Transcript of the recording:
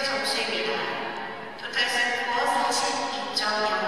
점수입니다. 토탈 스코어 42.0.